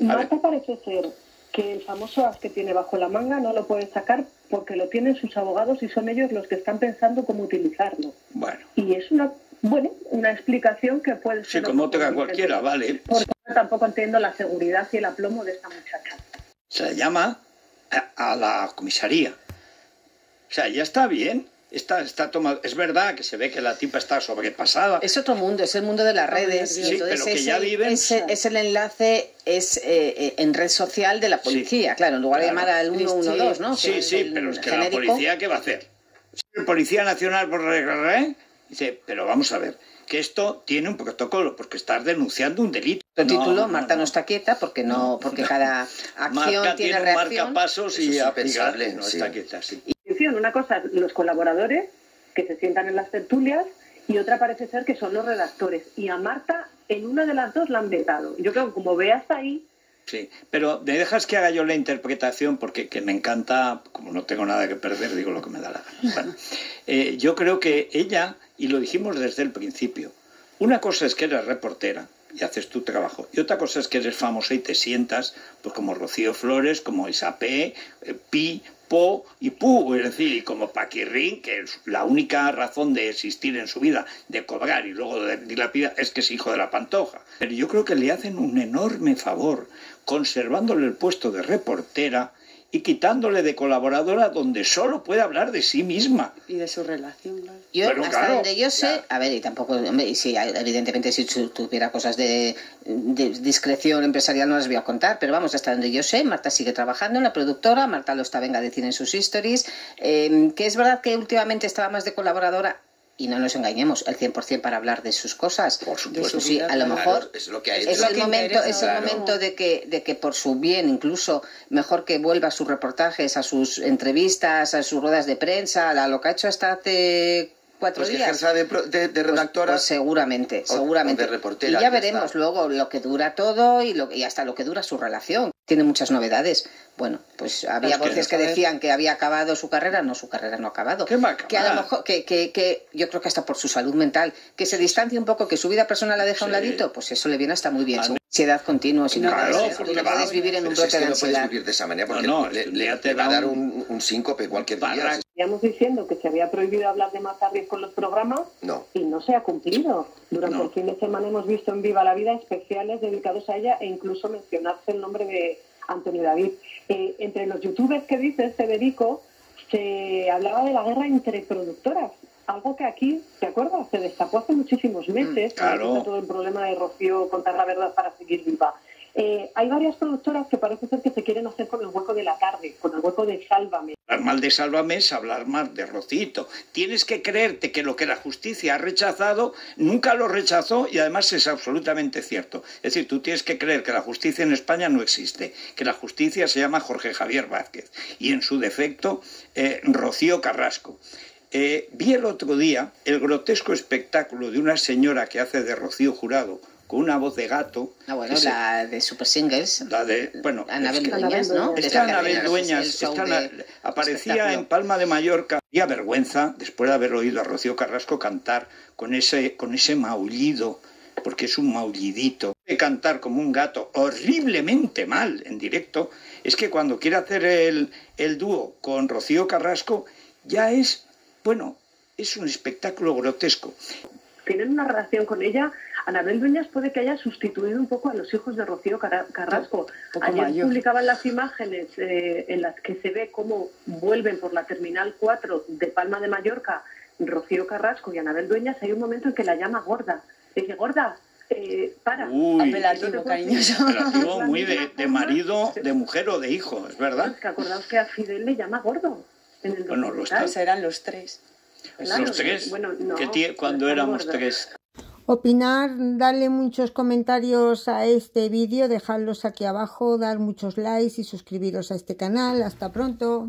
Marta parece ser que el famoso as que tiene bajo la manga no lo puede sacar porque lo tienen sus abogados y son ellos los que están pensando cómo utilizarlo. Bueno. Y es una, bueno, una explicación que puede ser... Sí, como tenga cualquiera, vale. Porque tampoco entiendo la seguridad y el aplomo de esta muchacha. Se llama a, a la comisaría. O sea, ya está bien. Está, está tomado. Es verdad que se ve que la tipa está sobrepasada. Es otro mundo, es el mundo de las redes. Sí, y entonces pero que es, ya el, viven- es, es el enlace es eh, eh, en red social de la policía, claro, en lugar claro. de llamar al 112, ¿no? Que Sí, es sí, el pero es que genérico. la policía, ¿qué va a hacer? El Policía Nacional por regla, dice, pero vamos a ver, que esto tiene un protocolo, porque estás denunciando un delito. El No, título, no, Marta no, no. está quieta porque no, porque cada acción Marca tiene tiene un reacción. marcapasos Eso y es a impensable, pegar, no sí. está quieta, sí. Atención, una cosa, los colaboradores que se sientan en las tertulias y otra parece ser que son los redactores. Y a Marta en una de las dos la han vetado. Yo creo que como veas ahí, Sí, pero me dejas que haga yo la interpretación porque que me encanta, como no tengo nada que perder, digo lo que me da la gana. Bueno, eh, yo creo que ella, y lo dijimos desde el principio, una cosa es que eres reportera y haces tu trabajo, y otra cosa es que eres famosa y te sientas, pues como Rocío Flores, como Isapé, eh, Pi, Po y Pu, es decir, como Paquirrín, que es la única razón de existir en su vida, de cobrar y luego de dilapidar, es que es hijo de la pantoja. Pero yo creo que le hacen un enorme favor conservándole el puesto de reportera y quitándole de colaboradora donde solo puede hablar de sí misma. Y de su relación, claro. Yo, Pero hasta claro, donde yo sé, ya. a ver, y tampoco, hombre, y si evidentemente si tu- tuviera cosas de, de discreción empresarial no las voy a contar, pero vamos, hasta donde yo sé, Marta sigue trabajando en la productora, Marta lo está venga a decir en sus stories, eh, que es verdad que últimamente estaba más de colaboradora, y no nos engañemos, el 100% para hablar de sus cosas. Por supuesto. Sí, a lo Claro, mejor es lo que ha hecho. es lo el momento, interesa, es el claro. momento de que, de que por su bien, incluso mejor que vuelva a sus reportajes, a sus entrevistas, a sus ruedas de prensa, a lo que ha hecho hasta hace cuatro Pues que días. ejerza de, pro- de- de Pues- redactora. pues seguramente, o- seguramente. o de reportera, y ya ya veremos está. luego lo que dura todo y, lo, y hasta lo que dura su relación. Tiene muchas novedades. Bueno, pues había voces no que decían que había acabado su carrera. No, su carrera no ha acabado. ¿Qué va a Que a lo mejor, que, que, que yo creo que hasta por su salud mental, que se distancie un poco, que su vida personal la deja a un ladito, pues eso le viene hasta muy bien. Mí- Ansiedad continua, si no, Claro, puedes, no va- puedes vivir en un brote de no puedes ansiedad. vivir de esa manera porque No, no, le, le- le- te le va a da dar un- un, un síncope cualquier día. Íbamos diciendo que se había prohibido hablar de Marta Ríos con los programas No. y no se ha cumplido. Durante No. el fin de semana hemos visto en Viva la Vida especiales dedicados a ella e incluso mencionarse el nombre de Antonio David. Eh, entre los youtubers que dice Federico, se hablaba de la guerra entre productoras. Algo que aquí, ¿te acuerdas? Se destapó hace muchísimos meses. Mm, claro. todo el problema de Rocío contar la verdad para seguir viva. Eh, hay varias productoras que parece ser que se quieren hacer con el hueco de la tarde, con el hueco de Sálvame. Hablar mal de Sálvame es hablar mal de Rocito. Tienes que creerte que lo que la justicia ha rechazado nunca lo rechazó y además es absolutamente cierto. Es decir, tú tienes que creer que la justicia en España no existe, que la justicia se llama Jorge Javier Vázquez y en su defecto eh, Rocío Carrasco. Eh, vi el otro día el grotesco espectáculo de una señora que hace de Rocío Jurado con una voz de gato. Ah, bueno, la de Super Singles. la de, bueno, Anabel es que- Dueñas, ¿no? Esta Anabel arreglas Dueñas de Ana- aparecía en Palma de Mallorca. Había vergüenza después de haber oído a Rocío Carrasco cantar con ese, con ese maullido, porque es un maullidito. De cantar como un gato horriblemente mal en directo, es que cuando quiere hacer el, el dúo con Rocío Carrasco, ya es, bueno, es un espectáculo grotesco. tienen una relación con ella. Anabel Dueñas puede que haya sustituido un poco a los hijos de Rocío Carrasco. Ayer mayor. publicaban las imágenes eh, en las que se ve cómo vuelven por la Terminal 4 de Palma de Mallorca Rocío Carrasco y Anabel Dueñas. Hay un momento en que la llama gorda. Dice, gorda, eh, para. Uy, Apelativo, puedo cariñoso. relativo muy de, marido, de mujer o de hijo, es verdad. Es que acordaos que a Fidel le llama gordo. En el Bueno, lo documental. Pues eran los tres. Claro, los tres, bueno, no, que tie- cuando éramos tres. Opinar, darle muchos comentarios a este vídeo, dejarlos aquí abajo, dar muchos likes y suscribiros a este canal. Hasta pronto.